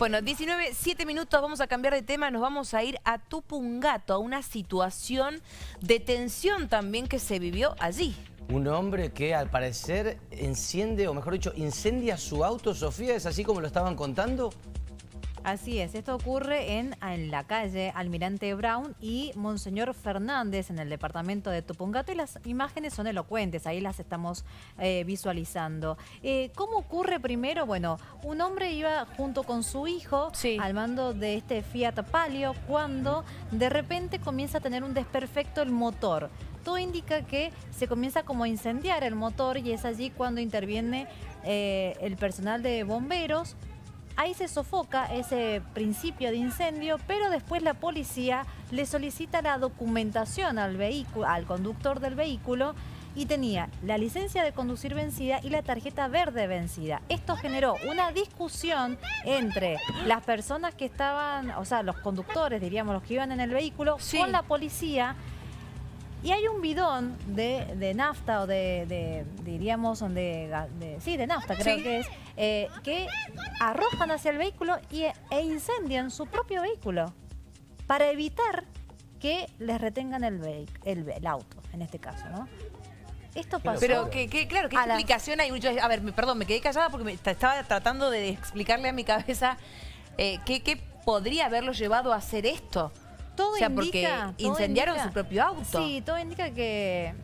Bueno, 19, 7 minutos, vamos a cambiar de tema, nos vamos a ir a Tupungato, a una situación de tensión también que se vivió allí. Un hombre que al parecer enciende, o mejor dicho, incendia su auto, Sofía, ¿es así como lo estaban contando? Así es, esto ocurre en, en, la calle Almirante Brown y Monseñor Fernández en el departamento de Tupungato y las imágenes son elocuentes, ahí las estamos eh, visualizando. Eh, ¿Cómo ocurre primero? Bueno, un hombre iba junto con su hijo sí. al mando de este Fiat Palio cuando de repente comienza a tener un desperfecto el motor. Todo indica que se comienza como a incendiar el motor y es allí cuando interviene eh, el personal de bomberos ahí se sofoca ese principio de incendio, pero después la policía le solicita la documentación al vehículo, al conductor del vehículo y tenía la licencia de conducir vencida y la tarjeta verde vencida. Esto generó una discusión entre las personas que estaban, o sea, los conductores, diríamos, los que iban en el vehículo, sí. con la policía. Y hay un bidón de, de nafta o de, de diríamos, de, de, sí, de nafta creo sí. que es, eh, que arrojan hacia el vehículo y, e incendian su propio vehículo para evitar que les retengan el, el, el auto, en este caso, ¿no? Esto pasó. Pero que, que claro, ¿qué a explicación la... hay? Yo, a ver, perdón, me quedé callada porque me estaba tratando de explicarle a mi cabeza eh, qué, qué podría haberlo llevado a hacer esto. Todo o sea, indica, porque incendiaron indica, su propio auto. Sí, todo indica que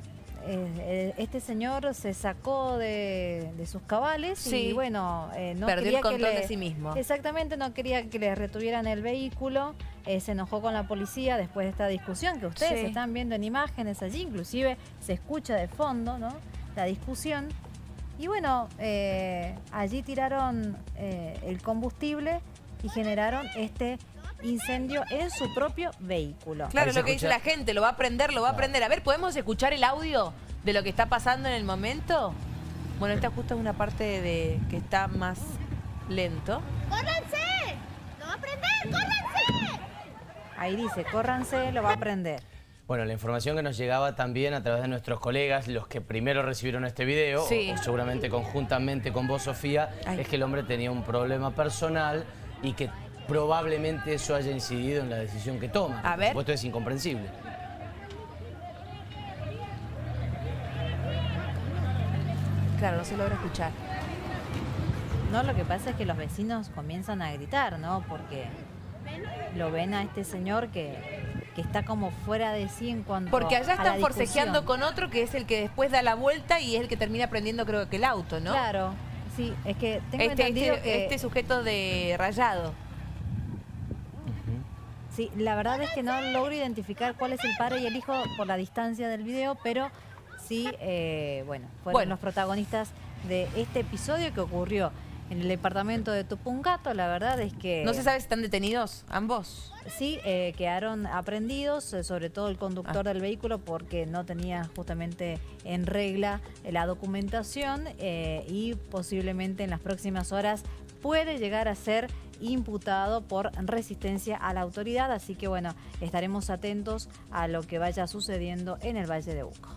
eh, este señor se sacó de, de sus cabales sí. y bueno, eh, no perdió quería el control que le, de sí mismo. Exactamente, no quería que le retuvieran el vehículo, eh, se enojó con la policía después de esta discusión que ustedes sí. están viendo en imágenes allí, inclusive se escucha de fondo, ¿no? La discusión. Y bueno, eh, allí tiraron eh, el combustible y generaron este incendio en su propio vehículo. Claro, lo que dice la gente, lo va a prender, lo va a prender. A ver, ¿podemos escuchar el audio de lo que está pasando en el momento? Bueno, esta justo es una parte de que está más lento. ¡Córranse! ¡Lo va a prender! ¡Córranse! Ahí dice, córranse, lo va a prender. Bueno, la información que nos llegaba también a través de nuestros colegas, los que primero recibieron este video, sí. o seguramente conjuntamente con vos, Sofía, Ay. es que el hombre tenía un problema personal y que probablemente eso haya incidido en la decisión que toma. A ver. Por supuesto es incomprensible. Claro, no se logra escuchar. No, lo que pasa es que los vecinos comienzan a gritar, ¿no? Porque lo ven a este señor que, que está como fuera de sí en cuanto Porque allá a la están forcejeando con otro que es el que después da la vuelta y es el que termina prendiendo creo que el auto, ¿no? Claro, sí, es que tengo Este, entendido este, que... este sujeto de rayado. Sí, la verdad es que no logro identificar cuál es el padre y el hijo por la distancia del video, pero sí, eh, bueno, fueron Bueno. los protagonistas de este episodio que ocurrió en el departamento de Tupungato. La verdad es que... ¿No se sabe si están detenidos ambos? Sí, eh, quedaron aprendidos, eh, sobre todo el conductor Ah. del vehículo, porque no tenía justamente en regla la documentación eh, y posiblemente en las próximas horas puede llegar a ser imputado por resistencia a la autoridad. Así que bueno, estaremos atentos a lo que vaya sucediendo en el Valle de Uco.